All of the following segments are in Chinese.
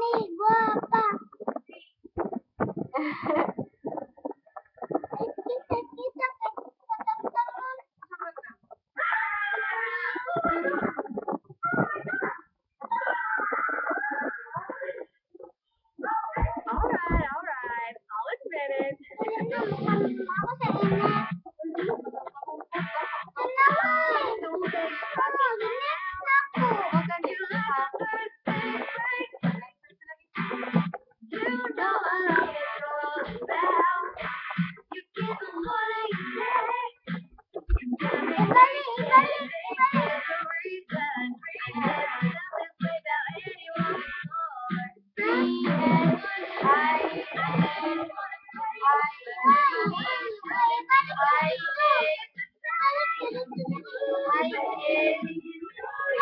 Nih.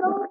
go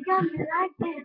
become like this.